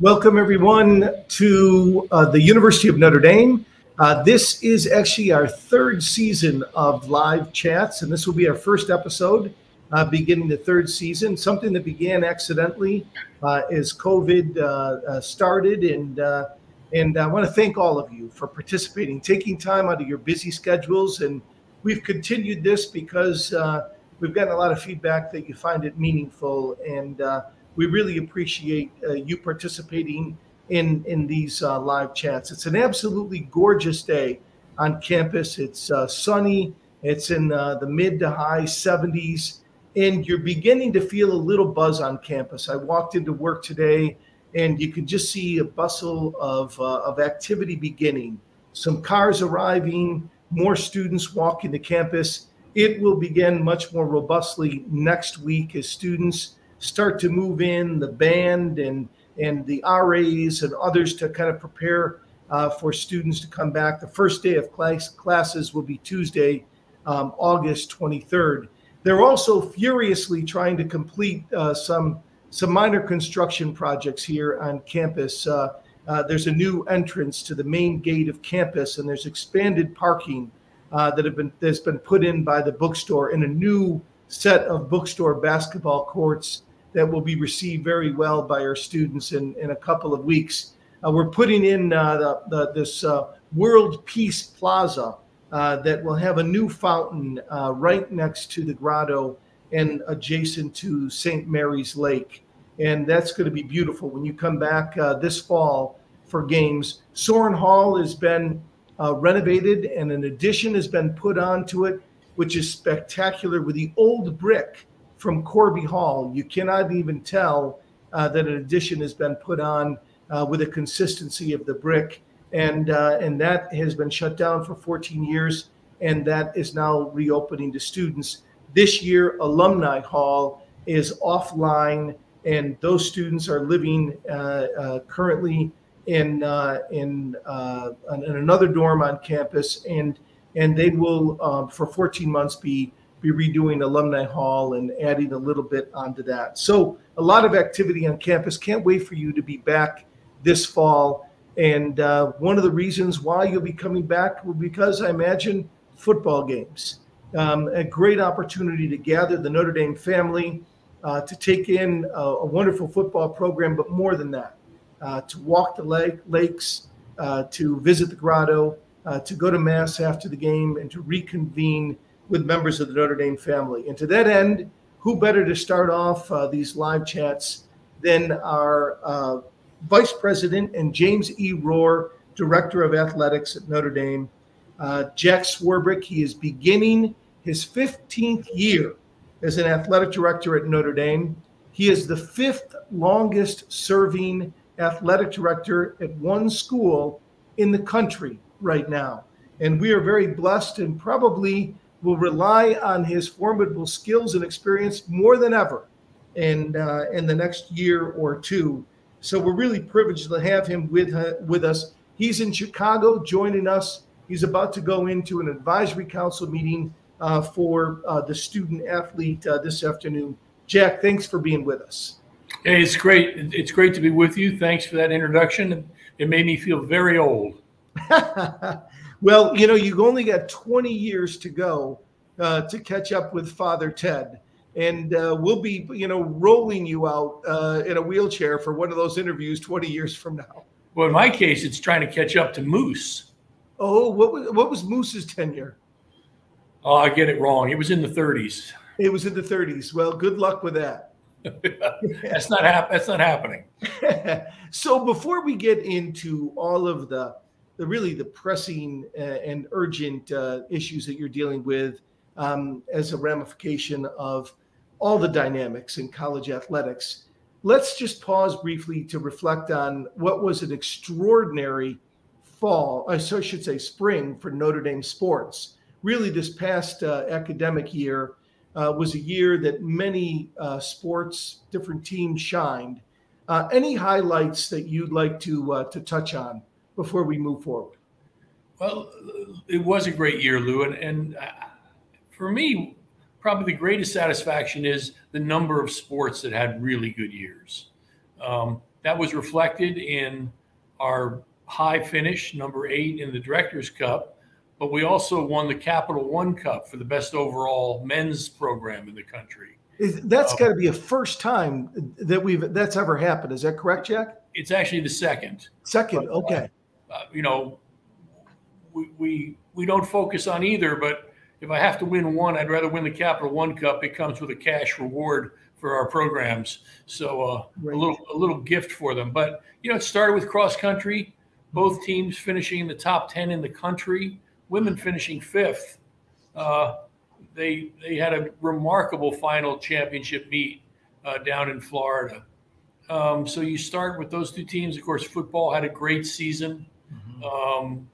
Welcome, everyone, to uh, the University of Notre Dame. Uh, this is actually our third season of live chats, and this will be our first episode uh, beginning the third season. Something that began accidentally uh, as COVID uh, uh, started, and and I want to thank all of you for participating, taking time out of your busy schedules, and we've continued this because we've gotten a lot of feedback that you find it meaningful and we really appreciate uh, you participating in in these uh, live chats. It's an absolutely gorgeous day on campus. It's uh, sunny. It's in uh, the mid to high 70s, and you're beginning to feel a little buzz on campus. I walked into work today, and you can just see a bustle of uh, of activity beginning. Some cars arriving, more students walking the campus. It will begin much more robustly next week as students start to move in the band and and the RAs and others to kind of prepare uh, for students to come back. The first day of class classes will be Tuesday, um, August 23rd. They're also furiously trying to complete uh, some some minor construction projects here on campus. Uh, uh there's a new entrance to the main gate of campus, and there's expanded parking uh, that have been that's been put in by the bookstore, and a new set of bookstore basketball courts that will be received very well by our students in, in a couple of weeks. Uh, we're putting in uh, the, the, this uh, World Peace Plaza uh, that will have a new fountain uh, right next to the grotto and adjacent to St. Mary's Lake. And that's going to be beautiful when you come back uh, this fall for games. Sorin Hall has been renovated and an addition has been put onto it, which is spectacular with the old brick from Corby Hall. You cannot even tell uh, that an addition has been put on uh, with a consistency of the brick, and uh, and that has been shut down for 14 years, and that is now reopening to students. This year, Alumni Hall is offline, and those students are living uh, uh, currently in uh, in, in another dorm on campus, and and they will um, for 14 months be be redoing Alumni Hall and adding a little bit onto that. So a lot of activity on campus. Can't wait for you to be back this fall. And uh, one of the reasons why you'll be coming back will because I imagine football games. Um, a great opportunity to gather the Notre Dame family, uh, to take in a, a, wonderful football program, but more than that, uh, to walk the lake, lakes, uh, to visit the grotto, uh, to go to mass after the game, and to reconvene with members of the Notre Dame family. And to that end, who better to start off uh, these live chats than our uh, Vice President and James E. Rohr, Director of Athletics at Notre Dame, uh, Jack Swarbrick. He is beginning his 15th year as an athletic director at Notre Dame. He is the fifth longest serving athletic director at one school in the country right now. And we are very blessed and probably will rely on his formidable skills and experience more than ever in uh, in the next year or two. So we're really privileged to have him with uh, with us. He's in Chicago, joining us. He's about to go into an advisory council meeting uh, for uh, the student athlete uh, this afternoon. Jack, thanks for being with us. Hey, it's great. It's great to be with you. Thanks for that introduction. It made me feel very old. Well, you know, you've only got 20 years to go uh, to catch up with Father Ted. And uh, we'll be, you know, rolling you out uh, in a wheelchair for one of those interviews 20 years from now. Well, in my case, it's trying to catch up to Moose. Oh, what was, what was Moose's tenure? Oh, I get it wrong. It was in the 30s. It was in the 30s. Well, good luck with that. that's not hap- That's not happening. so before we get into all of the the really the pressing uh, and urgent uh, issues that you're dealing with um, as a ramification of all the dynamics in college athletics. Let's just pause briefly to reflect on what was an extraordinary fall, I so should say spring for Notre Dame sports. Really, this past uh, academic year uh, was a year that many uh, sports, different teams shined. Uh, any highlights that you'd like to uh, to touch on? Before we move forward? Well, it was a great year, Lou, and, and uh, for me, probably the greatest satisfaction is the number of sports that had really good years. Um, that was reflected in our high finish, number eight in the Directors Cup. But we also won the Capital One Cup for the best overall men's program in the country. That's um, got to be a first time that we've that's ever happened. Is that correct, Jack? It's actually the second. Second, okay. Uh, you know, we, we we don't focus on either, but if I have to win one, I'd rather win the Capital One Cup. It comes with a cash reward for our programs, so uh, right. a little a little gift for them. But you know, it started with cross country. Both teams finishing in the top ten in the country. Women finishing fifth. Uh, they they had a remarkable final championship meet uh, down in Florida. Um, so you start with those two teams. Of course, football had a great season. Um,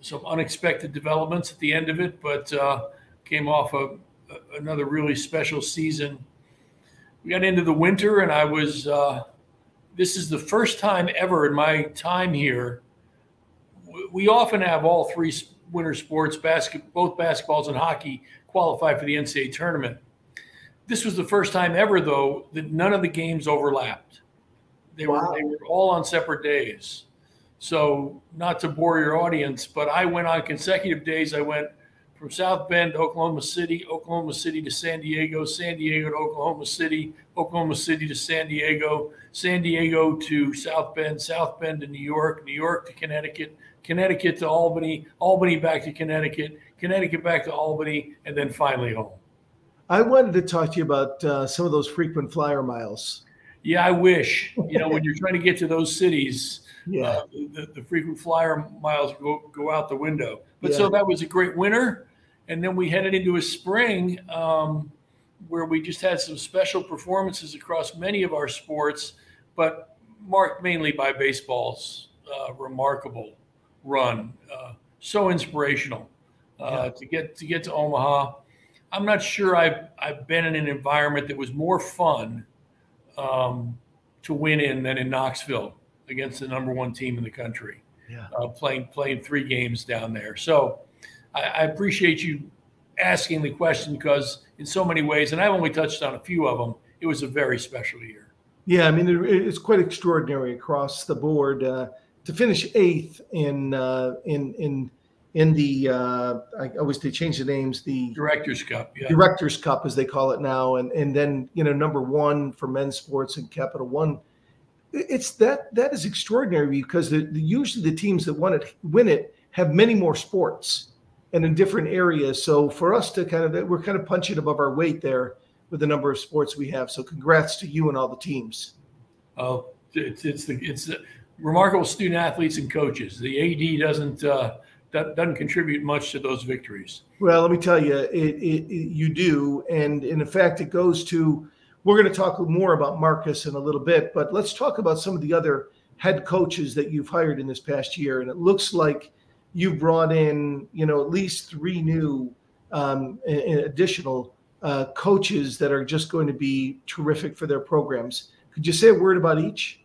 some unexpected developments at the end of it, but uh, came off a, a, another really special season. We got into the winter, and I was. Uh, this is the first time ever in my time here. We often have all three winter sports, basket, both basketballs and hockey, qualify for the NCAA tournament. This was the first time ever, though, that none of the games overlapped. They wow. were they were all on separate days. So, not to bore your audience, but I went on consecutive days. I went from South Bend to Oklahoma City, Oklahoma City to San Diego, San Diego to Oklahoma City, Oklahoma City to San Diego, San Diego to South Bend, South Bend to New York, New York to Connecticut, Connecticut to Albany, Albany back to Connecticut, Connecticut back to Albany, and then finally home. I wanted to talk to you about uh, some of those frequent flyer miles. Yeah, I wish. You know, when you're trying to get to those cities, yeah, uh, the, the, frequent flyer miles go, go out the window. But yeah. so that was a great winter. And then we headed into a spring um, where we just had some special performances across many of our sports, but marked mainly by baseball's uh, remarkable run. Uh, so inspirational uh, yeah. to get to get to Omaha. I'm not sure I've I've been in an environment that was more fun um, to win in than in Knoxville against the number one team in the country. Yeah. Uh, playing playing three games down there. So I, I appreciate you asking the question because in so many ways, and I've only touched on a few of them, it was a very special year. Yeah, I mean it, it's quite extraordinary across the board uh, to finish eighth in uh, in in in the uh, I always they change the names the Directors Cup, yeah. Directors Cup as they call it now, and and then you know number one for men's sports and Capital One it's that that is extraordinary because the, the, usually the teams that win it win it have many more sports and in different areas. So for us to kind of we're kind of punching above our weight there with the number of sports we have. So congrats to you and all the teams. Oh, it's it's the it's the remarkable student athletes and coaches. The AD doesn't uh, doesn't contribute much to those victories. Well, let me tell you, it, it, it you do, and, in fact, it goes to we're going to talk more about Marcus in a little bit, but let's talk about some of the other head coaches that you've hired in this past year. And it looks like you've brought in, you know, at least three new um, additional uh, coaches that are just going to be terrific for their programs. Could you say a word about each?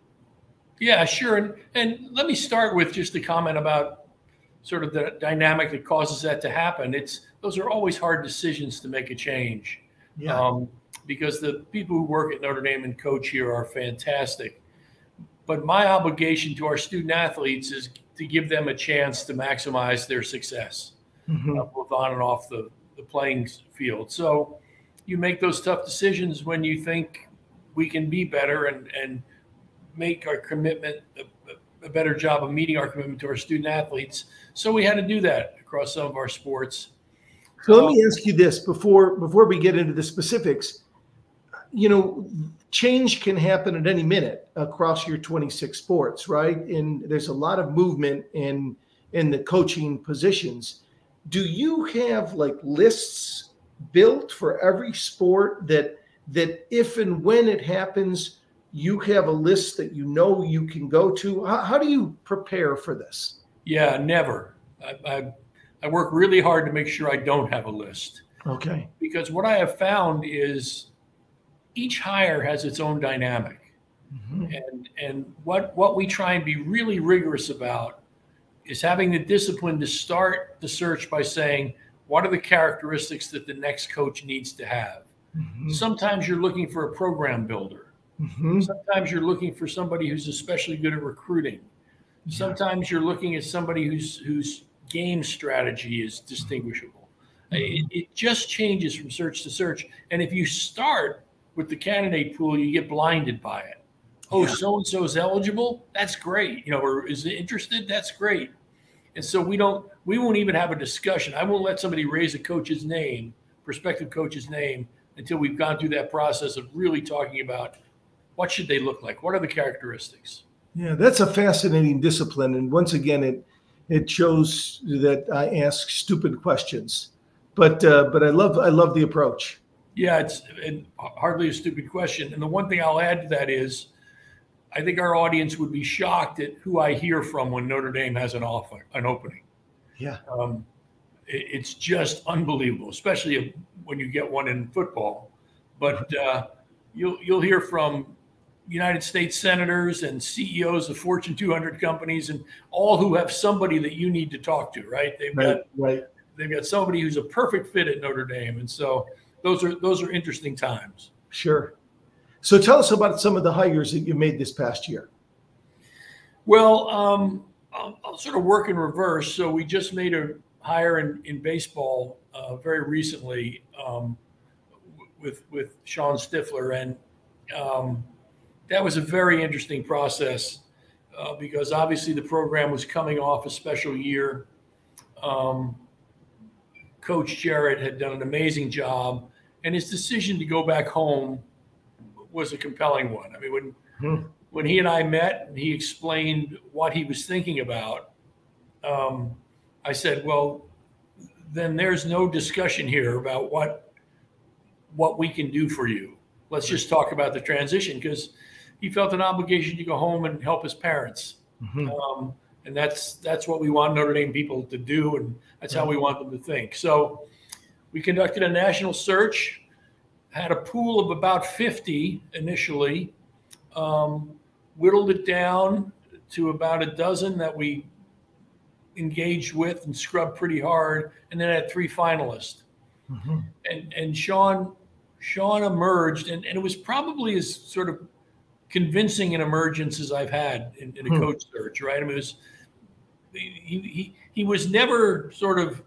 Yeah, sure. And, and let me start with just a comment about sort of the dynamic that causes that to happen. It's those are always hard decisions to make a change. Yeah. Um, because the people who work at Notre Dame and coach here are fantastic. But my obligation to our student athletes is to give them a chance to maximize their success, mm-hmm. uh, both on and off the, the playing field. So you make those tough decisions when you think we can be better and, and make our commitment a, better job of meeting our commitment to our student athletes. So we had to do that across some of our sports. So let me ask you this before before we get into the specifics you know, change can happen at any minute across your 26 sports, right? And there's a lot of movement in in the coaching positions. Do you have like lists built for every sport that that if and when it happens, you have a list that you know you can go to? How, how do you prepare for this? Yeah, never. I, I, I work really hard to make sure I don't have a list. Okay. Because what I have found is each hire has its own dynamic. Mm-hmm. And and what what we try and be really rigorous about is having the discipline to start the search by saying what are the characteristics that the next coach needs to have. Mm-hmm. Sometimes you're looking for a program builder. Mm-hmm. Sometimes you're looking for somebody who's especially good at recruiting. Yeah. Sometimes you're looking at somebody whose whose game strategy is distinguishable. Mm-hmm. It, it just changes from search to search. And if you start with the candidate pool, you get blinded by it. Oh, so and so is eligible. That's great. You know, or is interested. That's great. And so we don't. We won't even have a discussion. I won't let somebody raise a coach's name, prospective coach's name, until we've gone through that process of really talking about what should they look like. What are the characteristics? Yeah, that's a fascinating discipline, and once again, it it shows that I ask stupid questions, but uh, but I love I love the approach. Yeah, it's hardly a stupid question. And the one thing I'll add to that is, I think our audience would be shocked at who I hear from when Notre Dame has an offer, an opening. Yeah, um, it, it's just unbelievable, especially when you get one in football. But uh, you'll you'll hear from United States senators and CEOs of Fortune 200 companies, and all who have somebody that you need to talk to. Right? They've right, got right. They've got somebody who's a perfect fit at Notre Dame, and so those are those are interesting times. Sure. So tell us about some of the hires that you made this past year. Well, um, I'll, I'll, sort of work in reverse. So we just made a hire in, in baseball uh, very recently um, with with Shawn Stiffler, and um, that was a very interesting process uh, because obviously the program was coming off a special year. Um, Coach Jarrett had done an amazing job, and his decision to go back home was a compelling one. I mean, when hmm. when he and I met, and he explained what he was thinking about. Um, I said, "Well, then there's no discussion here about what what we can do for you. Let's just talk about the transition because he felt an obligation to go home and help his parents. Mm-hmm. Um, and that's that's what we want Notre Dame people to do, and that's how we want them to think. So we conducted a national search, had a pool of about 50 initially, um, whittled it down to about a dozen that we engaged with and scrubbed pretty hard, and then had three finalists. Mm-hmm. And and Shawn Shawn emerged, and, and it was probably his sort of convincing an emergence as I've had in, in a hmm. coach search, right? I mean, it was he, he he was never sort of,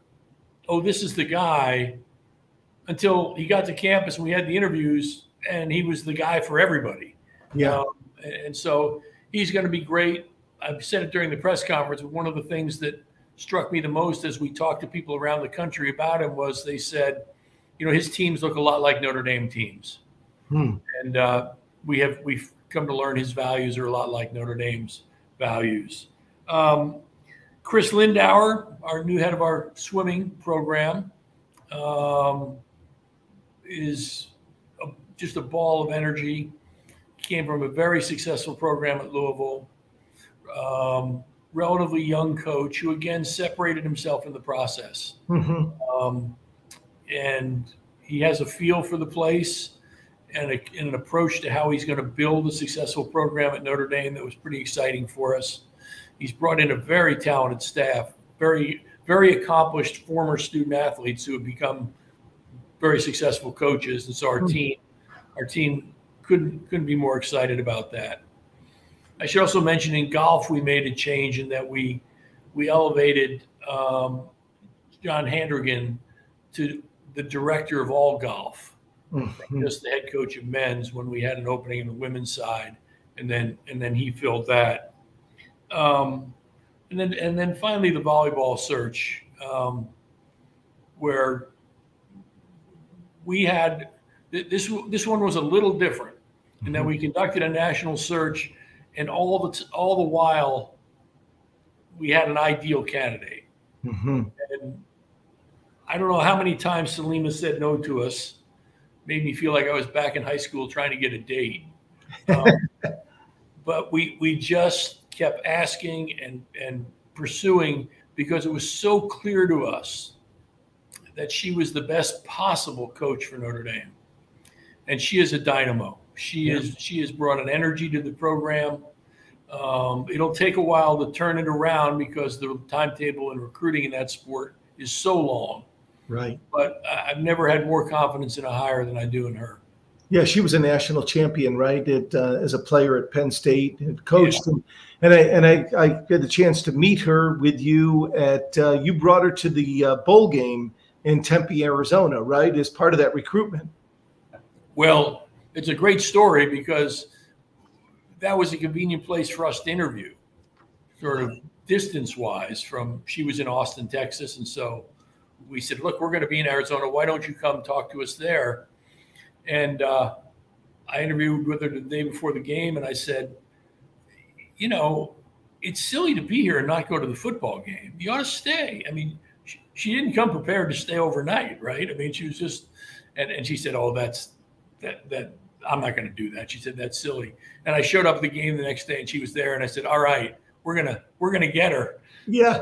oh, this is the guy, until he got to campus and we had the interviews, and he was the guy for everybody. Yeah. Um, and so he's going to be great. I've said it during the press conference. But one of the things that struck me the most as we talked to people around the country about him was they said, you know, his teams look a lot like Notre Dame teams, hmm. and uh, we have we've come to learn his values are a lot like Notre Dame's values. Um, Chris Lindauer, our new head of our swimming program, um, is a, just a ball of energy. Came from a very successful program at Louisville. Um, relatively young coach who again separated himself in the process. Mm-hmm. Um, and he has a feel for the place and, a, and, an approach to how he's going to build a successful program at Notre Dame that was pretty exciting for us. He's brought in a very talented staff, very very accomplished former student athletes who have become very successful coaches, and so our mm-hmm. team our team couldn't couldn't be more excited about that. I should also mention in golf we made a change in that we we elevated um, John Handrigan to the director of all golf, mm-hmm. just the head coach of men's when we had an opening in the women's side, and then and then he filled that. Um, and then and then finally the volleyball search, um, where we had this this one was a little different, in that we mm-hmm. conducted a national search, and all the all the while we had an ideal candidate. Mm-hmm. And I don't know how many times Salima said no to us. Made me feel like I was back in high school trying to get a date. Um, but we we just kept asking and and pursuing because it was so clear to us that she was the best possible coach for Notre Dame, and she is a dynamo. She yeah. is she has brought an energy to the program. Um, it'll take a while to turn it around because the timetable and recruiting in that sport is so long. Right. But I've never had more confidence in a hire than I do in her. Yeah, she was a national champion, right? It, uh, as a player at Penn State, and coached, yeah. and, and I and I, I had the chance to meet her with you at. Uh, you brought her to the uh, bowl game in Tempe, Arizona, right? As part of that recruitment. Well, it's a great story because that was a convenient place for us to interview, sort of distance wise. From she was in Austin, Texas, and so we said, "Look, we're going to be in Arizona. Why don't you come talk to us there?" And uh, I interviewed with her the day before the game, and I said, "You know, it's silly to be here and not go to the football game. You ought to stay. I mean." She, she didn't come prepared to stay overnight, right? I mean, she was just, and, and she said, "Oh, that's that that I'm not going to do that." She said, "That's silly." And I showed up at the game the next day, and she was there, and I said, "All right, we're gonna we're gonna get her." Yeah,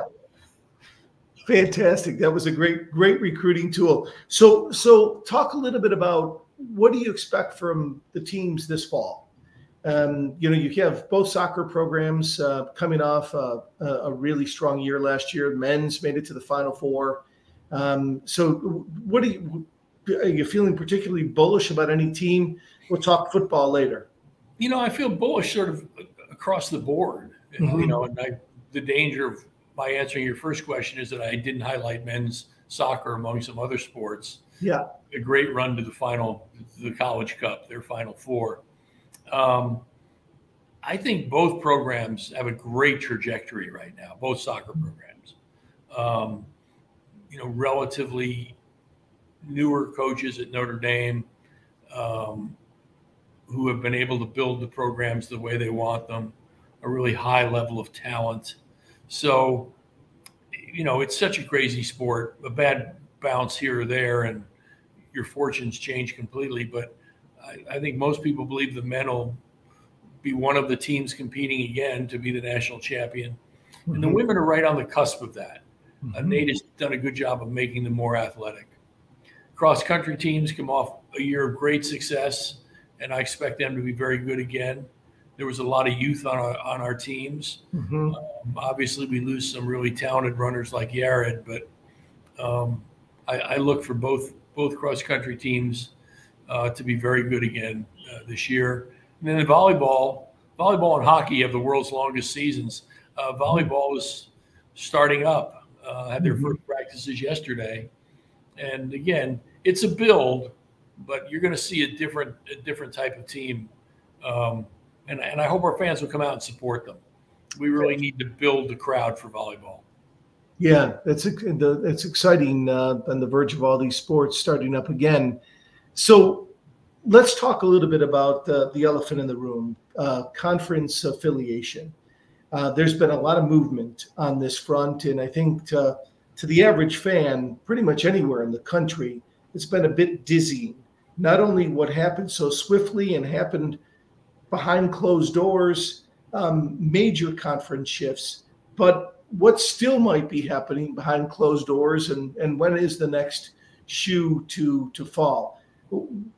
fantastic. That was a great great recruiting tool. So so talk a little bit about what do you expect from the teams this fall? Um, you know, you have both soccer programs uh, coming off uh, a really strong year last year. Men's made it to the Final Four. Um, so, what are you? Are you feeling particularly bullish about any team? We'll talk football later. You know, I feel bullish sort of across the board. Mm-hmm. You know, and I, the danger of by answering your first question is that I didn't highlight men's soccer among some other sports. Yeah, a great run to the final, the College Cup, their Final Four. Um, I think both programs have a great trajectory right now, both soccer programs. Um, you know, relatively newer coaches at Notre Dame um, who have been able to build the programs the way they want them, a really high level of talent. So, you know, it's such a crazy sport. A bad bounce here or there, and your fortunes change completely. But I, I think most people believe the men will be one of the teams competing again to be the national champion. Mm-hmm. And the mm-hmm. women are right on the cusp of that. Mm-hmm. Uh, Nate has done a good job of making them more athletic. Cross country teams come off a year of great success, and I expect them to be very good again. There was a lot of youth on our on our teams. Mm-hmm. Um, obviously, we lose some really talented runners like Yared, but um, I, I, look for both both cross country teams uh, to be very good again uh, this year. And then the volleyball, volleyball and hockey have the world's longest seasons. Uh, volleyball is starting up. Uh, had their mm-hmm. first practices yesterday, and again, it's a build, but you're going to see a different a different type of team. Um, and, and I hope our fans will come out and support them. We really need to build the crowd for volleyball. Yeah, it's it's exciting uh, on the verge of all these sports starting up again. So let's talk a little bit about uh, the elephant in the room uh, conference affiliation. Uh, there's been a lot of movement on this front, and I think to, to the average fan, pretty much anywhere in the country, it's been a bit dizzying. Not only what happened so swiftly and happened behind closed doors, um, major conference shifts, but what still might be happening behind closed doors, and, and when is the next shoe to to fall?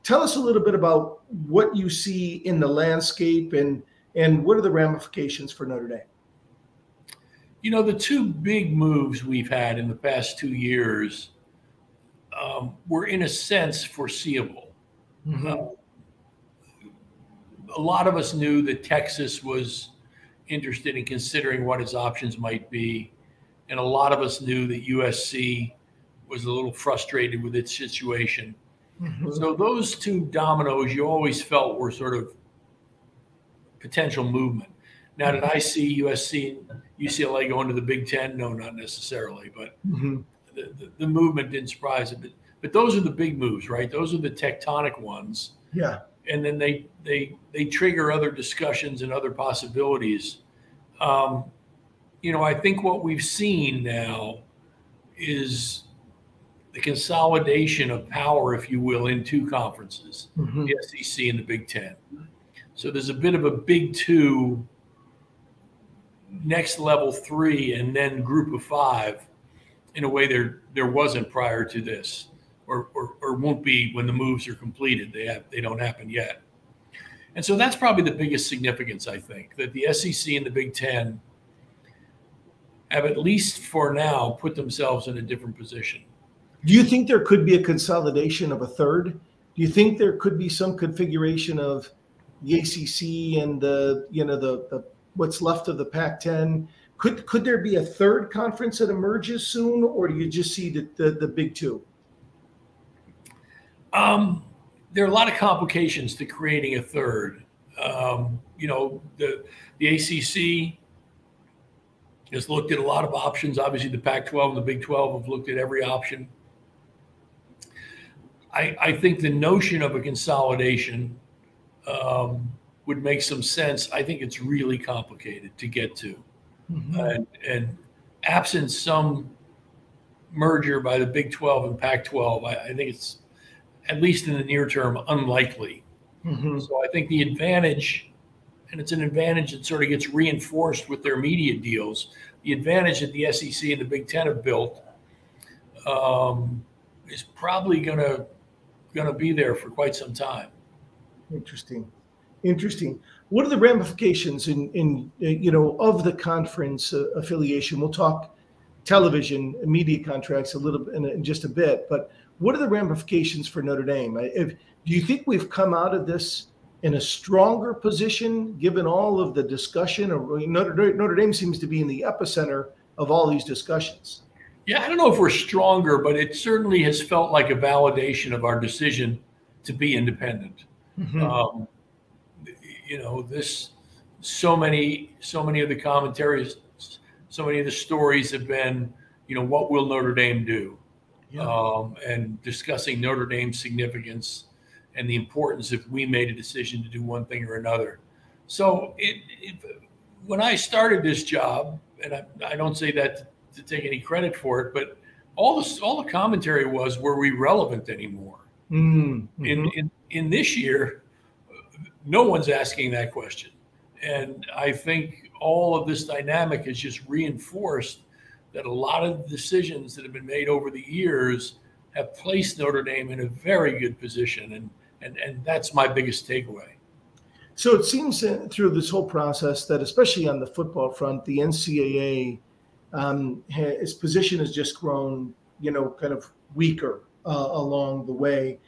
Tell us a little bit about what you see in the landscape and and what are the ramifications for Notre Dame? You know, the two big moves we've had in the past two years um, were, in a sense, foreseeable. Mm-hmm. Uh, a lot of us knew that Texas was interested in considering what its options might be. And a lot of us knew that USC was a little frustrated with its situation. Mm-hmm. So those two dominoes you always felt were sort of potential movement. Now, did I see USC, and UCLA going to the Big Ten? No, not necessarily, but mm-hmm. the, the, the, movement didn't surprise me. But, but those are the big moves, right? Those are the tectonic ones. Yeah. And then they they they trigger other discussions and other possibilities. Um, you know, I think what we've seen now is the consolidation of power, if you will, in two conferences, mm-hmm. the SEC and the Big Ten. So there's a bit of a Big Two, next level three, and then group of five in a way there there wasn't prior to this, or, or, or won't be when the moves are completed. They have they don't happen yet. And so that's probably the biggest significance, I think, that the SEC and the Big Ten have at least for now put themselves in a different position. Do you think there could be a consolidation of a third Do you think there could be some configuration of the ACC and the you know the, the what's left of the Pac-10? Could could there be a third conference that emerges soon, or do you just see the the, the big two? Um, there are a lot of complications to creating a third. Um, you know, the the ACC has looked at a lot of options. Obviously, the Pac-12 and the Big 12 have looked at every option. I, I think the notion of a consolidation um, would make some sense. I think it's really complicated to get to, mm-hmm. and, and absent some merger by the Big 12 and Pac-12, I, I think it's at least in the near term unlikely. Mm-hmm. So I think the advantage and it's an advantage that sort of gets reinforced with their media deals. The advantage that the SEC and the Big Ten have built um, is probably going to going to be there for quite some time. Interesting, interesting. What are the ramifications in in you know of the conference uh, affiliation? We'll talk television and media contracts a little bit in, in, just a bit, but what are the ramifications for Notre Dame? If, do you think we've come out of this? in a stronger position given all of the discussion? Or Notre, Notre Dame seems to be in the epicenter of all these discussions. Yeah, I don't know if we're stronger, but it certainly has felt like a validation of our decision to be independent. Mm-hmm. Um, you know, this so many so many of the commentaries, so many of the stories have been, you know, what will Notre Dame do, yeah. um, and discussing Notre Dame's significance and the importance if we made a decision to do one thing or another. So it, it when I started this job, and I, I don't say that to, to, take any credit for it, but all the all the commentary was, were we relevant anymore? Mm-hmm. In, in in this year, no one's asking that question, and I think all of this dynamic has just reinforced that a lot of decisions that have been made over the years have placed Notre Dame in a very good position. And and and that's my biggest takeaway. So it seems through this whole process that, especially on the football front, the NCAA, um, its position has just grown, you know, kind of weaker uh, along the way.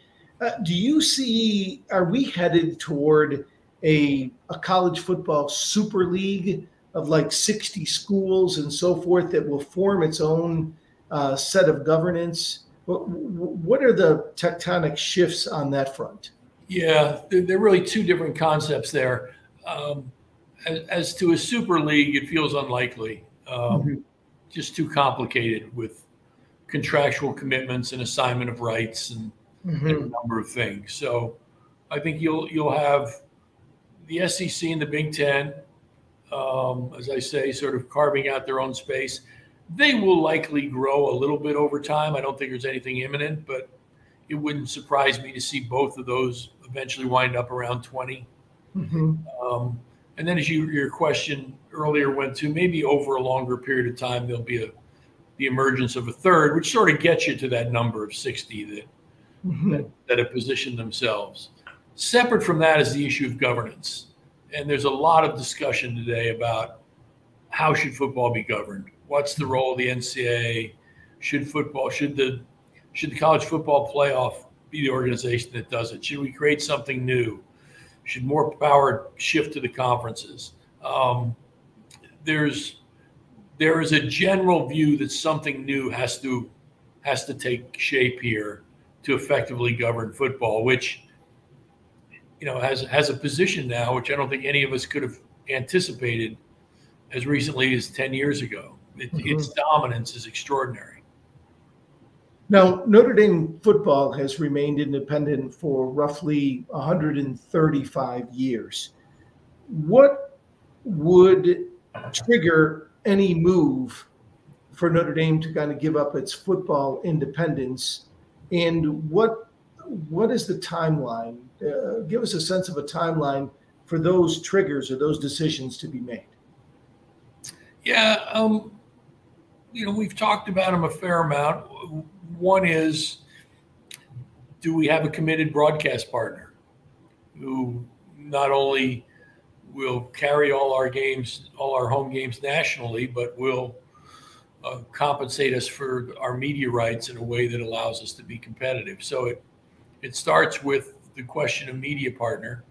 Uh, do you see? Are we headed toward a a college football super league of like sixty schools and so forth that will form its own uh, set of governance? What are the tectonic shifts on that front? Yeah, there are really two different concepts there. Um, as, as, to a super league, it feels unlikely, um, mm-hmm. just too complicated with contractual commitments and assignment of rights and, mm-hmm. and, a number of things. So, I think you'll you'll have the SEC and the Big Ten, um, as I say, sort of carving out their own space. They will likely grow a little bit over time. I don't think there's anything imminent, but it wouldn't surprise me to see both of those eventually wind up around 20. Mm-hmm. Um, and then, as you, your question earlier went to, maybe over a longer period of time, there'll be a the emergence of a third, which sort of gets you to that number of 60 that mm-hmm. that, that have positioned themselves. Separate from that is the issue of governance, and there's a lot of discussion today about how should football be governed What's the role of the NCAA? Should football, should the should the college football playoff be the organization that does it? Should we create something new? Should more power shift to the conferences? Um, there's there is a general view that something new has to has to take shape here to effectively govern football, which you know has has a position now which I don't think any of us could have anticipated as recently as 10 years ago. It, mm-hmm. Its dominance is extraordinary. Now, Notre Dame football has remained independent for roughly 135 years. What would trigger any move for Notre Dame to kind of give up its football independence? And what what is the timeline? Uh, give us a sense of a timeline for those triggers or those decisions to be made. Yeah, um, you know, we've talked about them a fair amount. One is, do we have a committed broadcast partner who not only will carry all our games, all our home games nationally, but will uh, compensate us for our media rights in a way that allows us to be competitive. So it It starts with the question of media partner.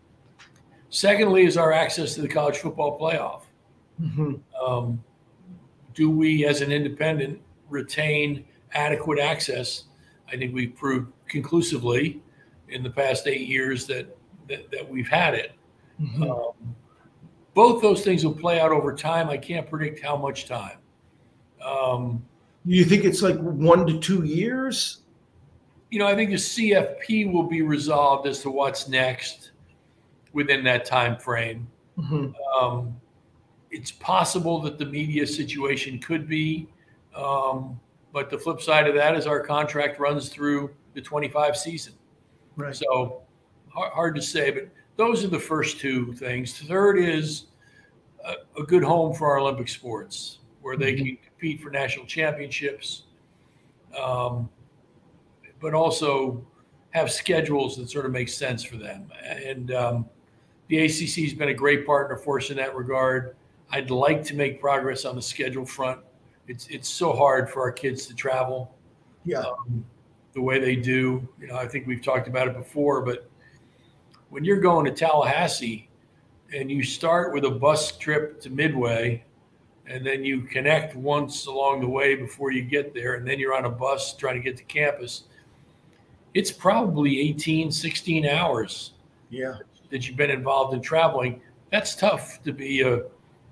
Secondly, is our access to the college football playoff. Mm-hmm. Um, do we, as an independent, retain adequate access? I think we've proved conclusively in the past eight years that that, that we've had it. Mm-hmm. Um, both those things will play out over time. I can't predict how much time. Um, you think it's like one to two years? You know, I think the CFP will be resolved as to what's next within that time frame. Mm-hmm. Um, it's possible that the media situation could be, um, but the flip side of that is our contract runs through the 25 season. Right. So hard, hard to say, but those are the first two things. Third is a, a good home for our Olympic sports where they mm-hmm. can compete for national championships, um, but also have schedules that sort of make sense for them. And um, the ACC has been a great partner for us in that regard. I'd like to make progress on the schedule front. It's it's so hard for our kids to travel. Yeah. Um, the way they do. You know, I think we've talked about it before, but when you're going to Tallahassee and you start with a bus trip to Midway and then you connect once along the way before you get there and then you're on a bus trying to get to campus, it's probably 18, 16 hours. Yeah. That you've been involved in traveling. That's tough to be a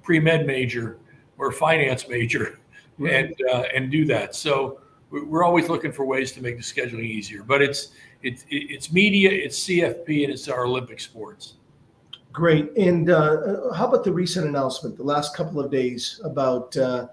pre-med major or finance major right. and uh, and do that. So we're always looking for ways to make the scheduling easier. But it's it's it's media, it's CFP, and it's our Olympic sports. Great. And uh, how about the recent announcement the last couple of days about uh,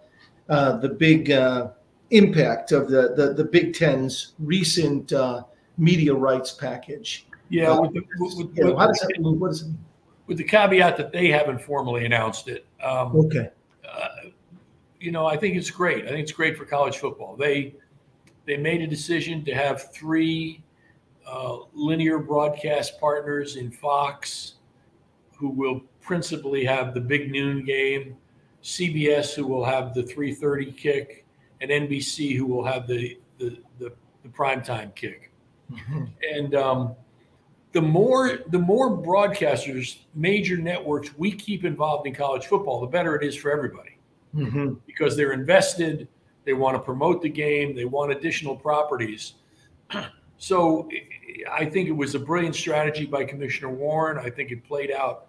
uh, the big uh, impact of the, the, the Big Ten's recent uh, media rights package? Yeah. With the, with, how does that? What does it mean? With the caveat that they haven't formally announced it. Um, okay. Uh, you know, I think it's great. I think it's great for college football. They they made a decision to have three uh, linear broadcast partners in Fox, who will principally have the big noon game, CBS, who will have the 3:30 kick, and NBC, who will have the the the, the primetime kick. And um, the more the more broadcasters, major networks we keep involved in college football, the better it is for everybody, mm-hmm. because they're invested they want to promote the game. They want additional properties. So I think it was a brilliant strategy by Commissioner Warren. I think it played out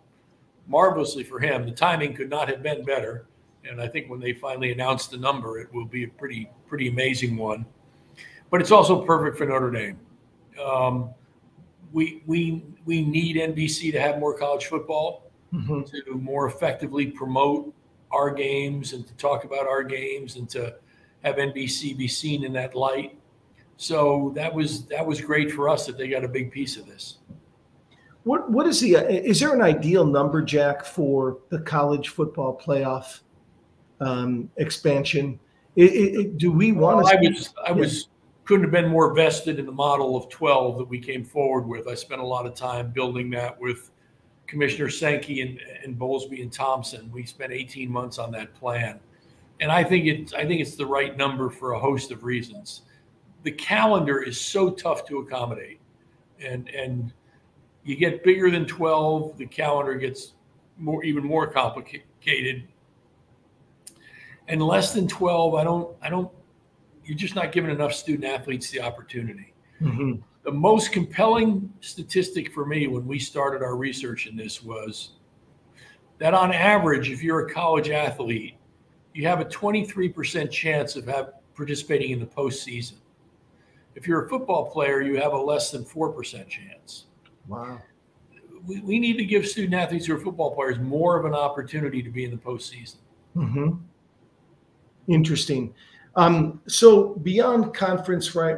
marvelously for him. The timing could not have been better. And I think when they finally announce the number, it will be a pretty, pretty amazing one. But it's also perfect for Notre Dame. Um, we, we, we need NBC to have more college football mm-hmm. to more effectively promote our games and to talk about our games and to have NBC be seen in that light. So that was that was great for us that they got a big piece of this. What what is the is there an ideal number, Jack, for the college football playoff um, expansion? It, it, do we want well, to? I was I was couldn't have been more vested in the model of twelve that we came forward with. I spent a lot of time building that with Commissioner Sankey and, and Bowlesby and Thompson. We spent 18 months on that plan and I think it's I think it's the right number for a host of reasons. The calendar is so tough to accommodate, and and you get bigger than twelve, the calendar gets more even more complicated. And less than twelve, I don't I don't. You're just not giving enough student athletes the opportunity. Mm-hmm. The most compelling statistic for me when we started our research in this was that on average, if you're a college athlete, you have a 23% chance of have, participating in the postseason. If you're a football player, you have a less than 4% chance. Wow. We, we need to give student athletes who are football players more of an opportunity to be in the postseason. Mm-hmm. Interesting. Um, so beyond conference right,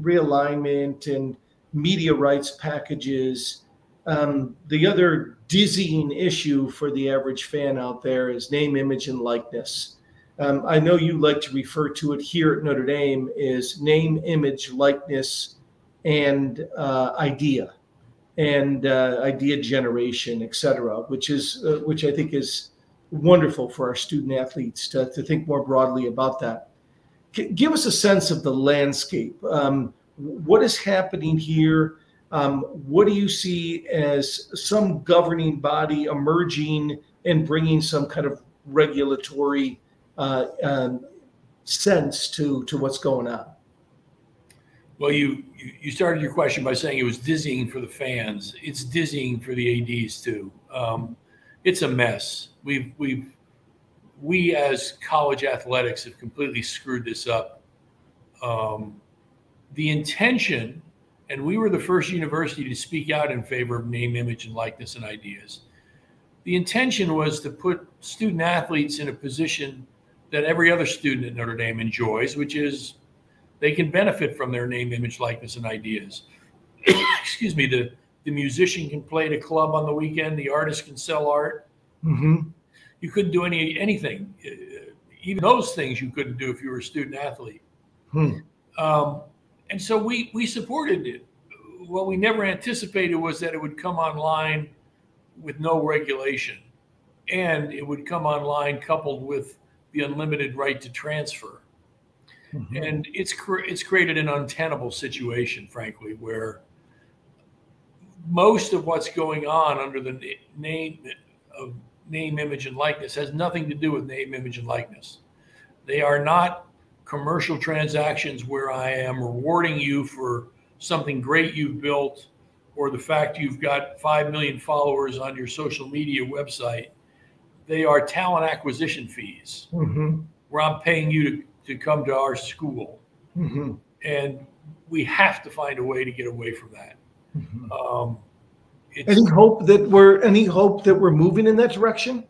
realignment and media rights packages, um, the other dizzying issue for the average fan out there is name, image, and likeness. Um, I know you like to refer to it here at Notre Dame as name, image, likeness, and uh, idea, and uh, idea generation, et cetera, which is uh, which I think is wonderful for our student athletes to, to think more broadly about that. Give us a sense of the landscape. Um, what is happening here? Um, what do you see as some governing body emerging and bringing some kind of regulatory uh, um, sense to to what's going on? Well, you you started your question by saying it was dizzying for the fans. It's dizzying for the ads too. Um, it's a mess. We've we've we as college athletics have completely screwed this up. Um, the intention and we were the first university to speak out in favor of name, image, and likeness and ideas. The intention was to put student athletes in a position that every other student at Notre Dame enjoys, which is they can benefit from their name, image, likeness, and ideas. Excuse me, the, the musician can play at a club on the weekend, the artist can sell art. Mm-hmm. You couldn't do any anything. Even those things you couldn't do if you were a student athlete. Hmm. Um, and so we we supported it. What we never anticipated was that it would come online with no regulation, and it would come online coupled with the unlimited right to transfer. Mm-hmm. And it's cre- it's created an untenable situation, frankly, where most of what's going on under the name of name, image, and likeness has nothing to do with name, image, and likeness. They are not commercial transactions where I am rewarding you for something great you've built or the fact you've got 5 million followers on your social media website. They are talent acquisition fees mm-hmm. where I'm paying you to, to come to our school. Mm-hmm. And we have to find a way to get away from that. Mm-hmm. Um, any hope that we're any hope that we're moving in that direction?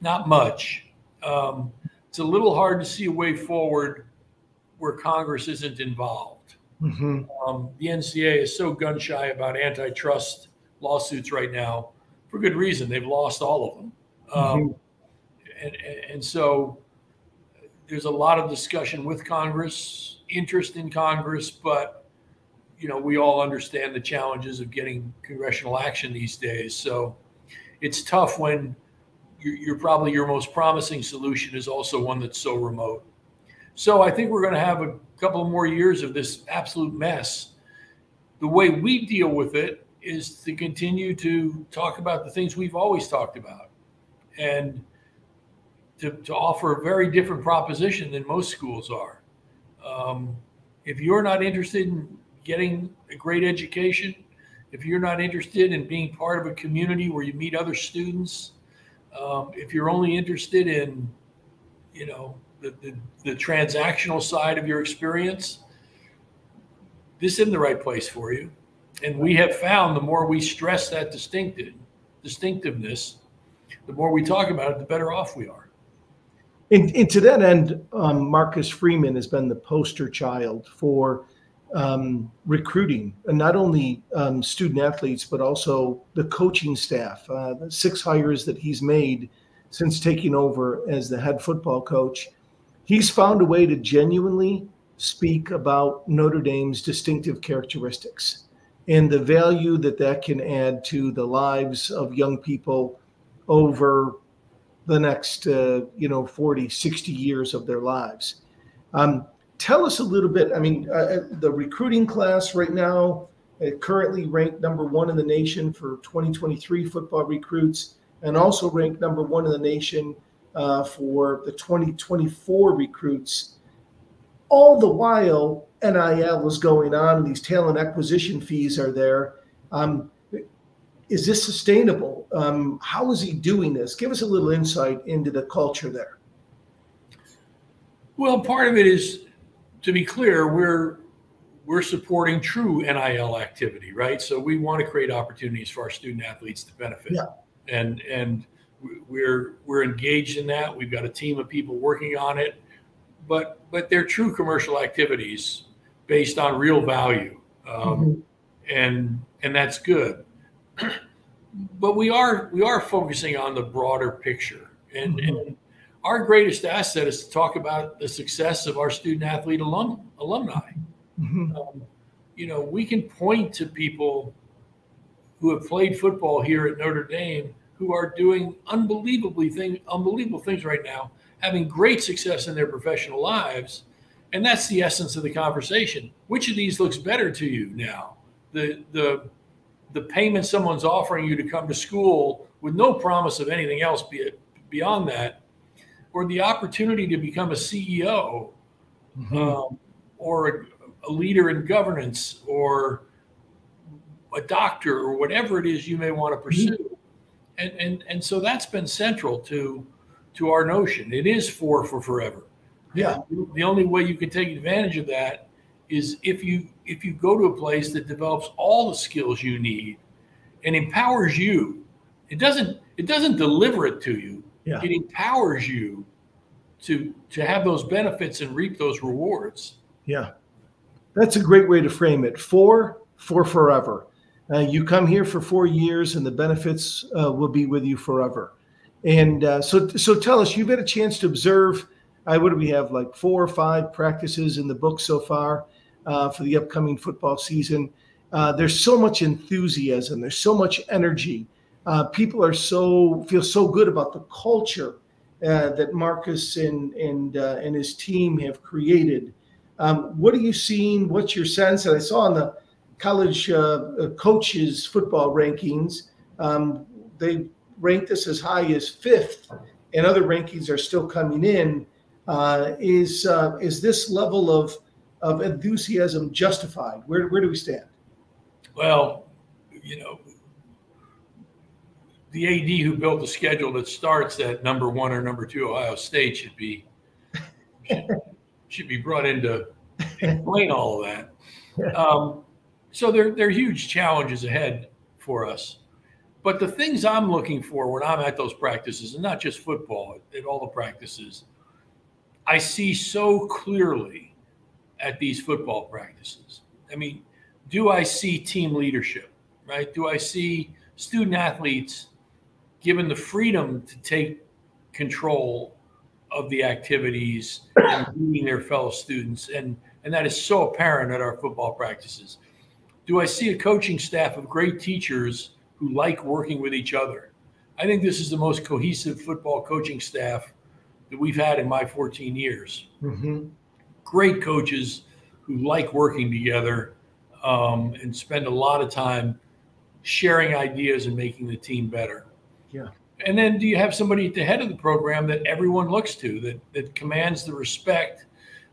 Not much. Um, it's a little hard to see a way forward where Congress isn't involved. Mm-hmm. Um, the NCAA is so gun shy about antitrust lawsuits right now for good reason. They've lost all of them. Um, mm-hmm. and, and so there's a lot of discussion with Congress, interest in Congress, but you know we all understand the challenges of getting congressional action these days. So it's tough when you're, you're probably your most promising solution is also one that's so remote. So I think we're going to have a couple more years of this absolute mess. The way we deal with it is to continue to talk about the things we've always talked about and to, to offer a very different proposition than most schools are. Um, if you're not interested in getting a great education, if you're not interested in being part of a community where you meet other students, um, if you're only interested in, you know, the, the, the transactional side of your experience, this isn't the right place for you. And we have found the more we stress that distinctive, distinctiveness, the more we talk about it, the better off we are. And, and to that end, um, Marcus Freeman has been the poster child for um, recruiting, and not only um, student athletes, but also the coaching staff. Uh, the six hires that he's made since taking over as the head football coach he's found a way to genuinely speak about Notre Dame's distinctive characteristics and the value that that can add to the lives of young people over the next uh, you know 40 60 years of their lives um, tell us a little bit i mean uh, uh the recruiting class right now uh, currently ranked number one in the nation for 2023 football recruits and also ranked number one in the nation uh, for the 2024 recruits. All the while, NIL is going on and these talent acquisition fees are there. Um, is this sustainable? Um, how is he doing this? Give us a little insight into the culture there. Well, part of it is, to be clear, we're we're supporting true NIL activity, right? So we want to create opportunities for our student athletes to benefit. Yeah. And and we're we're engaged in that. We've got a team of people working on it, but but they're true commercial activities based on real value, um, mm-hmm. and and that's good. but we are we are focusing on the broader picture, and, mm-hmm. and our greatest asset is to talk about the success of our student athlete alum alumni. Mm-hmm. Um, you know, we can point to people who have played football here at Notre Dame who are doing unbelievably thing, unbelievable things right now, having great success in their professional lives. And that's the essence of the conversation. Which of these looks better to you now? The the the payment someone's offering you to come to school with no promise of anything else beyond that, or the opportunity to become a CEO mm-hmm. um, or a, a leader in governance or a doctor or whatever it is you may want to mm-hmm. pursue. And, and, and so that's been central to, to our notion. It is for for forever. Yeah. And the only way you can take advantage of that is if you if you go to a place that develops all the skills you need and empowers you. It doesn't it doesn't deliver it to you. Yeah. It empowers you to to have those benefits and reap those rewards. Yeah. That's a great way to frame it. For for forever. Uh, you come here for four years, and the benefits uh, will be with you forever. And uh, so, so tell us, you've had a chance to observe. I what do we have like four or five practices in the book so far uh, for the upcoming football season. Uh, there's so much enthusiasm. There's so much energy. Uh, people are so feel so good about the culture that Marcus and and and his team have created. Um, what are you seeing? What's your sense? And I saw in the college uh, uh, coaches football rankings, um, they ranked us as high as fifth, and other rankings are still coming in. Uh, is uh, is this level of of enthusiasm justified? Where where do we stand? Well, you know, the AD who built the schedule that starts at number one or number two Ohio State should be should, should be brought in to explain all of that. Um, so there, there are huge challenges ahead for us. But the things I'm looking for when I'm at those practices, and not just football, at all the practices, I see so clearly at these football practices. I mean, do I see team leadership, right? Do I see student athletes given the freedom to take control of the activities and leading their fellow students? And, and that is so apparent at our football practices do I see a coaching staff of great teachers who like working with each other? I think this is the most cohesive football coaching staff that we've had in my 14 years. Mm-hmm. Great coaches who like working together um, and spend a lot of time sharing ideas and making the team better. Yeah. And then do you have somebody at the head of the program that everyone looks to, that, that commands the respect,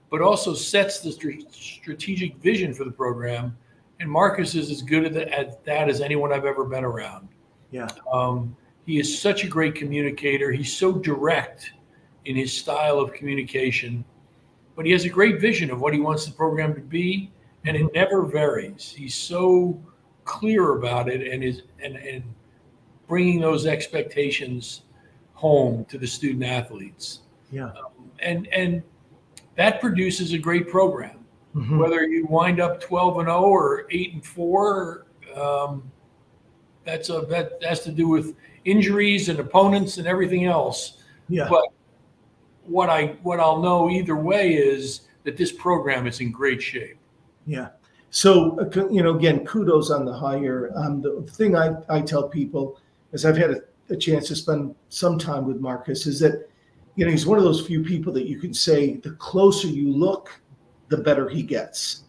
but also sets the strategic vision for the program and Marcus is as good at, the, at that as anyone I've ever been around. Yeah. Um, he is such a great communicator. He's so direct in his style of communication, but he has a great vision of what he wants the program to be, and it never varies. He's so clear about it, and is and and bringing those expectations home to the student athletes. Yeah. Um, and and that produces a great program. Mm-hmm. Whether you wind up 12 and 0 or 8 and 4, um, that's a that has to do with injuries and opponents and everything else. Yeah. But what I what I'll know either way is that this program is in great shape. Yeah. So uh, you know, again, kudos on the hire. Um, the thing I, I tell people is I've had a, a chance to spend some time with Marcus is that you know he's one of those few people that you can say the closer you look the better he gets.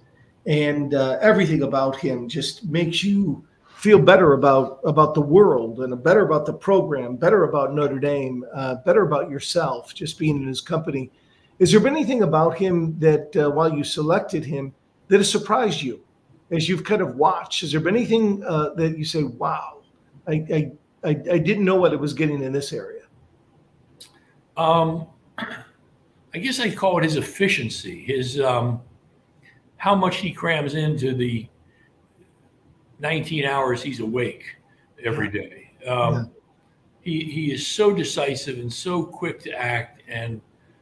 And uh, everything about him just makes you feel better about about the world and better about the program, better about Notre Dame, uh, better about yourself, just being in his company. Is there been anything about him that, uh, while you selected him, that has surprised you as you've kind of watched? Has there been anything uh, that you say, "Wow, I, I I, I didn't know what it was getting in this area"? Um, I guess I call it his efficiency, his um, how much he crams into the 19 hours he's awake every day. Um, yeah. He he is so decisive and so quick to act, and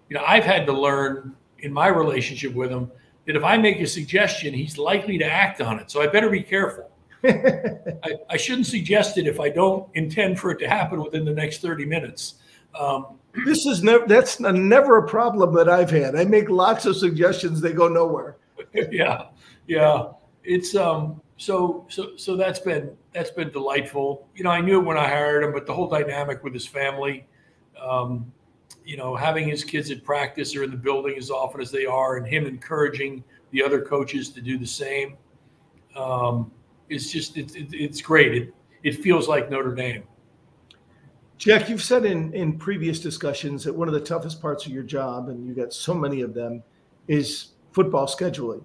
you know I've had to learn in my relationship with him that if I make a suggestion, he's likely to act on it. So I better be careful. I, I, shouldn't suggest it if I don't intend for it to happen within the next 30 minutes. Um, this is never that's never a problem that I've had. I make lots of suggestions, they go nowhere. yeah, yeah. It's um so so so that's been that's been delightful. You know, I knew it when I hired him, but the whole dynamic with his family, um, you know, having his kids at practice or in the building as often as they are, and him encouraging the other coaches to do the same. Um, is just it, it, it's great. It it feels like Notre Dame. Jack, you've said in in previous discussions that one of the toughest parts of your job, and you got so many of them, is football scheduling.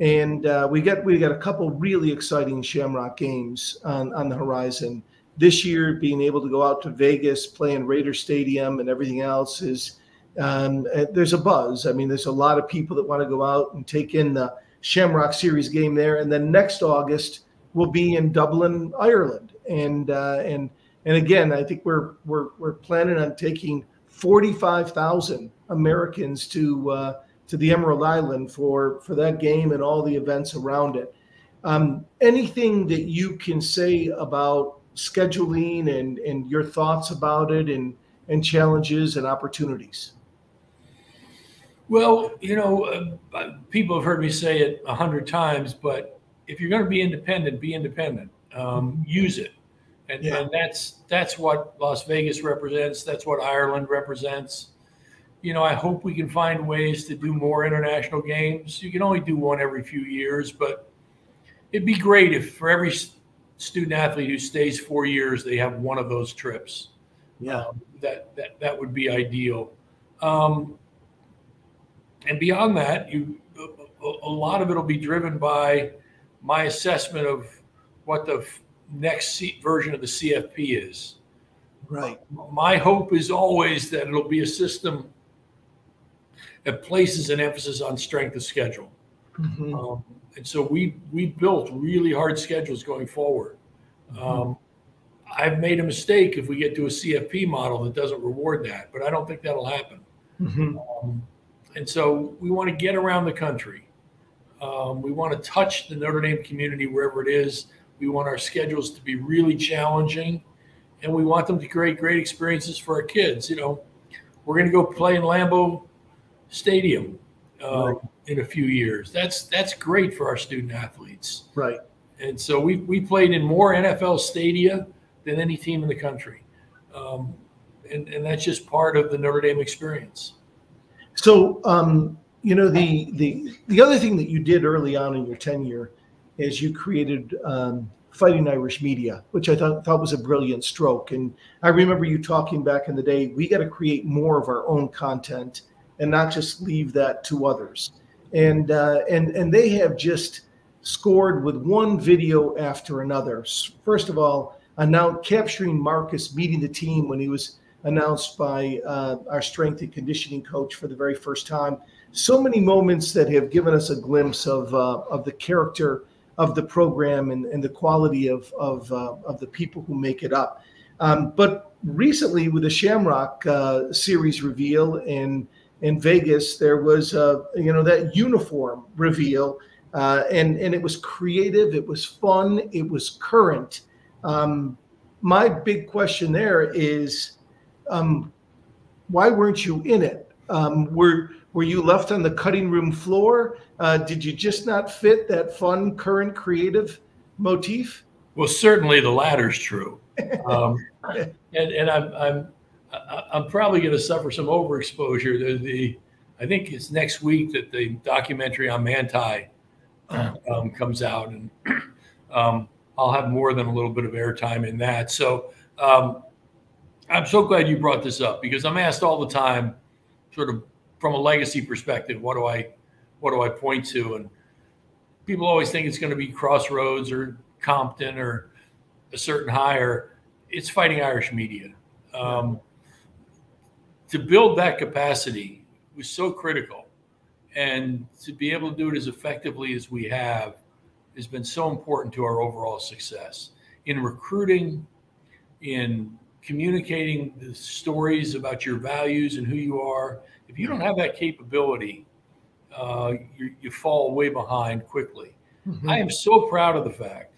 And uh, we got we got a couple really exciting Shamrock games on, on the horizon this year. Being able to go out to Vegas, play in Raider Stadium, and everything else is um, uh, there's a buzz. I mean, there's a lot of people that want to go out and take in the Shamrock Series game there. And then next August we'll be in Dublin, Ireland, and uh, and and again, I think we're we're we're planning on taking forty five thousand Americans to uh, to the Emerald Island for for that game and all the events around it. Um, anything that you can say about scheduling and and your thoughts about it and and challenges and opportunities? Well, you know, uh, people have heard me say it a hundred times, but if you're going to be independent, be independent. Um, use it, and, yeah. and that's that's what Las Vegas represents. That's what Ireland represents. You know, I hope we can find ways to do more international games. You can only do one every few years, but it'd be great if for every student athlete who stays four years, they have one of those trips. Yeah, um, that that that would be ideal. Um, and beyond that, you a, a lot of it will be driven by my assessment of what the next version of the CFP is. Right. My hope is always that it'll be a system that places an emphasis on strength of schedule. Mm-hmm. Um, and so we we built really hard schedules going forward. Mm-hmm. Um, I've made a mistake if we get to a CFP model that doesn't reward that, but I don't think that'll happen. Mm-hmm. Um, and so we want to get around the country. Um, we want to touch the Notre Dame community wherever it is. We want our schedules to be really challenging, and we want them to create great experiences for our kids. You know, we're going to go play in Lambeau Stadium uh, right. in a few years. That's that's great for our student athletes. Right. And so we we played in more NFL stadia than any team in the country, um, and and that's just part of the Notre Dame experience. So, um, you know, the the the other thing that you did early on in your tenure is you created um, Fighting Irish Media, which I thought thought was a brilliant stroke. And I remember you talking back in the day, we got to create more of our own content and not just leave that to others. And uh, and and they have just scored with one video after another. First of all, announced capturing Marcus meeting the team when he was announced by uh, our strength and conditioning coach for the very first time. So many moments that have given us a glimpse of uh, of the character of the program and, and the quality of of, uh, of the people who make it up. Um, but recently, with the Shamrock uh, series reveal in in Vegas, there was uh, you know that uniform reveal, uh, and and it was creative, it was fun, it was current. Um, my big question there is um, why weren't you in it? Um, were were you left on the cutting room floor? Uh, did you just not fit that fun, current, creative motif? Well, certainly the latter's true, um, and, and I'm I'm I'm probably going to suffer some overexposure. The, the I think it's next week that the documentary on Manti um, comes out, and um, I'll have more than a little bit of airtime in that. So um, I'm so glad you brought this up because I'm asked all the time, sort of from a legacy perspective, what do I, what do I point to? And people always think it's going to be Crossroads or Compton or a certain hire. It's Fighting Irish Media. Um, to build that capacity was so critical, and to be able to do it as effectively as we have has been so important to our overall success in recruiting, in communicating the stories about your values and who you are. If you don't have that capability, uh, you, you, fall way behind quickly. Mm-hmm. I am so proud of the fact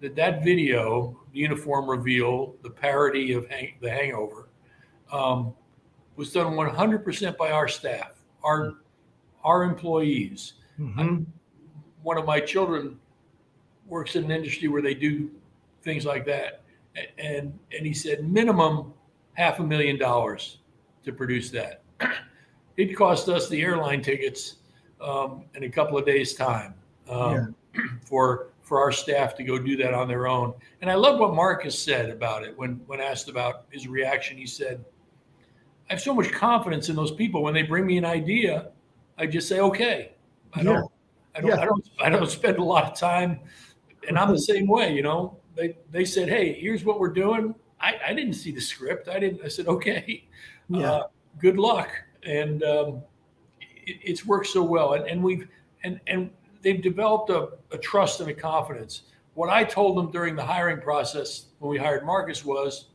that that video, the uniform reveal, the parody of hang, the Hangover, um, was done 100% by our staff, our our employees. Mm-hmm. One of my children works in an industry where they do things like that and and he said minimum half a million dollars to produce that. it cost us the airline tickets um, in a couple of days' time um, yeah. for for our staff to go do that on their own. And I love what Marcus said about it when when asked about his reaction. He said, "I have so much confidence in those people. When they bring me an idea, I just say okay. I don't, yeah. I don't, yeah. I don't, I don't spend a lot of time." And I'm the same way, you know. They they said, "Hey, here's what we're doing." I, I didn't see the script. I didn't. I said, "Okay, yeah. Uh, good luck." And um, it, it's worked so well, and, and we've and and they've developed a, a trust and a confidence. What I told them during the hiring process when we hired Marcus was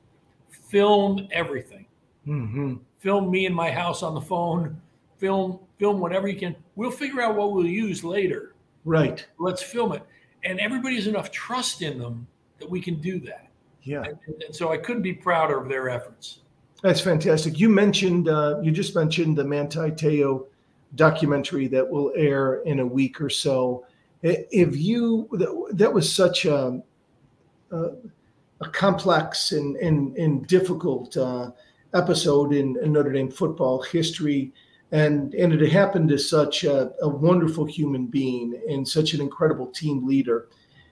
film everything. Mm-hmm. Film me in my house on the phone. Film, film whatever you can. We'll figure out what we'll use later. Right. Let's film it. And everybody has enough trust in them that we can do that. Yeah. And, and so I couldn't be prouder of their efforts. That's fantastic. You mentioned, uh, you just mentioned the Manti Te'o documentary that will air in a week or so. If you that was such a a, a complex and and, and difficult uh, episode in, in, Notre Dame football history, and and it happened to such a, a wonderful human being and such an incredible team leader.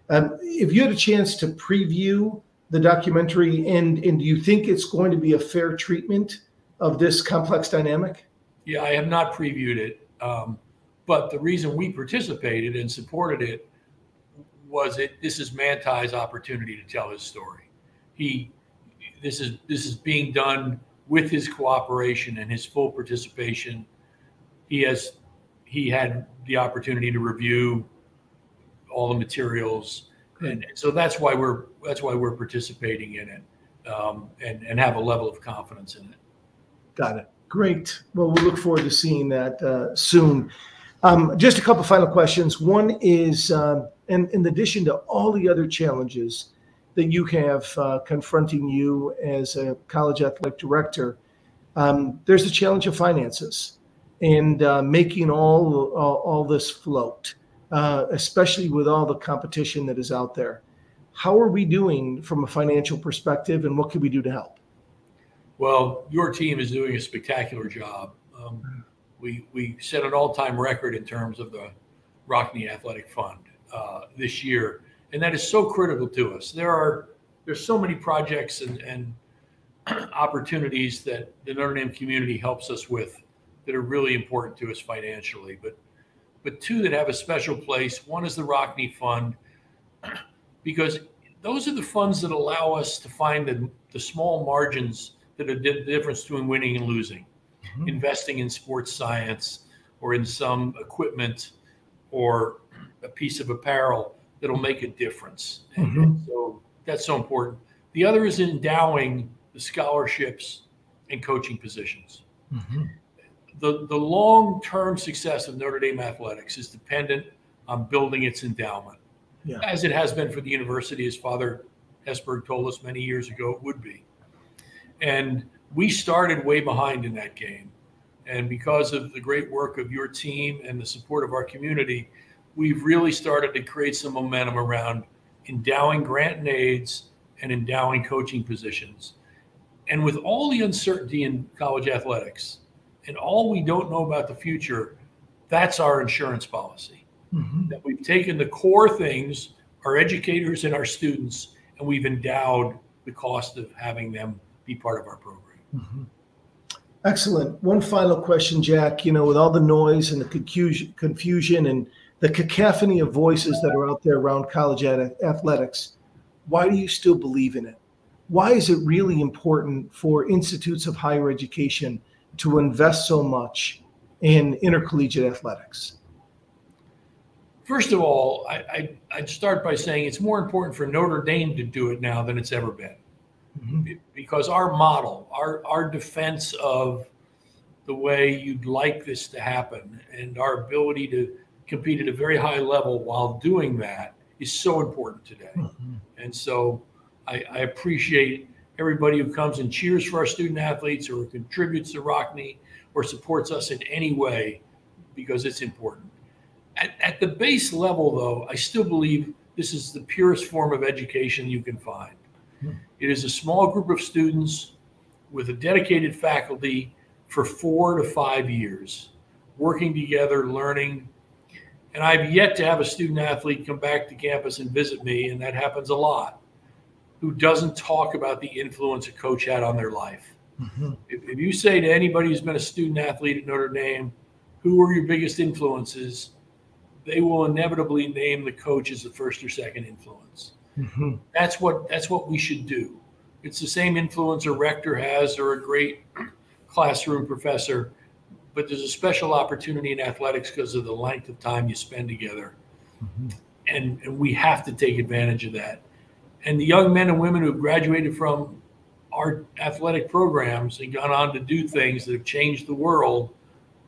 Um, if you had a chance to preview the documentary, and and do you think it's going to be a fair treatment of this complex dynamic? Yeah, I have not previewed it. Um, but the reason we participated and supported it was it this is Manti's opportunity to tell his story. He this is this is being done with his cooperation and his full participation. He has he had the opportunity to review all the materials, and so that's why we're that's why we're participating in it, um, and and have a level of confidence in it. Got it. Great. Well, we'll look forward to seeing that uh, soon. Um, just a couple final questions. One is, um, in, in addition to all the other challenges that you have uh, confronting you as a college athletic director, um, there's the challenge of finances and uh, making all, all this float, uh, especially with all the competition that is out there. How are we doing from a financial perspective, and what can we do to help? Well, your team is doing a spectacular job. Um, we we set an all-time record in terms of the Rockne Athletic Fund uh, this year, and that is so critical to us. There are there's so many projects and, and opportunities that the Notre Dame community helps us with that are really important to us financially. But but two that have a special place. One is the Rockne Fund, because those are the funds that allow us to find the, the small margins that are the difference between winning and losing. Mm-hmm. Investing in sports science or in some equipment or a piece of apparel that'll make a difference. Mm-hmm. And so that's so important. The other is endowing the scholarships and coaching positions. Mm-hmm. The, the long term success of Notre Dame athletics is dependent on building its endowment, yeah. as it has been for the university, as Father Hesburgh told us many years ago it would be. And we started way behind in that game. And because of the great work of your team and the support of our community, we've really started to create some momentum around endowing grant and aids and endowing coaching positions. And with all the uncertainty in college athletics and all we don't know about the future, that's our insurance policy. Mm-hmm. That we've taken the core things, our educators and our students, and we've endowed the cost of having them be part of our program. Mm-hmm. Excellent. One final question, Jack. You know, with all the noise and the confusion, confusion and the cacophony of voices that are out there around college athletics, why do you still believe in it? Why is it really important for institutes of higher education to invest so much in intercollegiate athletics? First of all, I, would start by saying it's more important for Notre Dame to do it now than it's ever been mm-hmm. because our model, our our defense of the way you'd like this to happen, and our ability to compete at a very high level while doing that is so important today. Mm-hmm. And so, I, I, appreciate everybody who comes and cheers for our student athletes, or contributes to Rockne, or supports us in any way, because it's important. At, at the base level, though, I still believe this is the purest form of education you can find. Hmm. It is a small group of students with a dedicated faculty for four to five years, working together, learning, And I've yet to have a student athlete come back to campus and visit me, and that happens a lot, who doesn't talk about the influence a coach had on their life. Mm-hmm. If, if you say to anybody who's been a student athlete at Notre Dame, who were your biggest influences? They will inevitably name the coach as the first or second influence. Mm-hmm. That's what that's what we should do. It's the same influence a rector has or a great classroom professor, but there's a special opportunity in athletics because of the length of time you spend together. Mm-hmm. And, and we have to take advantage of that. And the young men and women who have graduated from our athletic programs and gone on to do things that have changed the world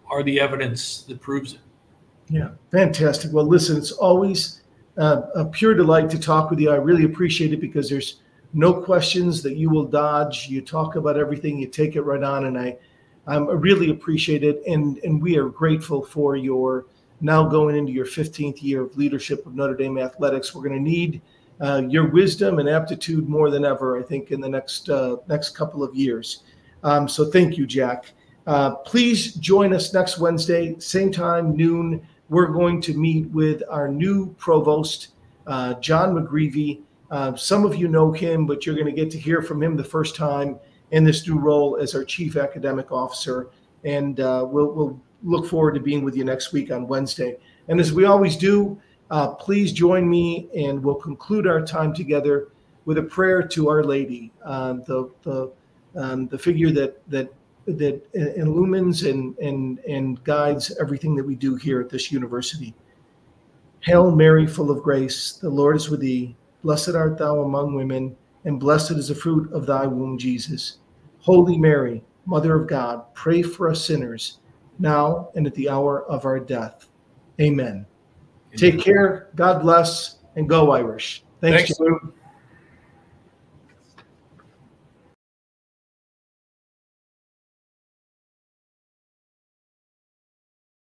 are the evidence that proves it. Yeah, fantastic. Well, listen, it's always uh, a pure delight to talk with you. I really appreciate it because there's no questions that you will dodge. You talk about everything, you take it right on, and I, I'm really appreciate it, and and we are grateful for your now going into your 15th year of leadership of Notre Dame athletics. We're going to need uh, your wisdom and aptitude more than ever, I think, in the next uh, next couple of years. Um, so thank you, Jack. Uh, please join us next Wednesday, same time, noon. We're going to meet with our new provost, uh, John McGreevy. Uh, some of you know him, but you're going to get to hear from him the first time in this new role as our chief academic officer. And we'll, we'll look forward to being with you next week on Wednesday. And as we always do, uh, please join me and we'll conclude our time together with a prayer to Our Lady, uh, the, the, um, the figure that, that that illumines and, and, and guides everything that we do here at this university. Hail Mary, full of grace, the Lord is with thee. Blessed art thou among women, and blessed is the fruit of thy womb, Jesus. Holy Mary, Mother of God, pray for us sinners, now and at the hour of our death. Amen. Take care. God bless, and go Irish. Thanks, Thanks.